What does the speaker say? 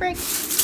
break.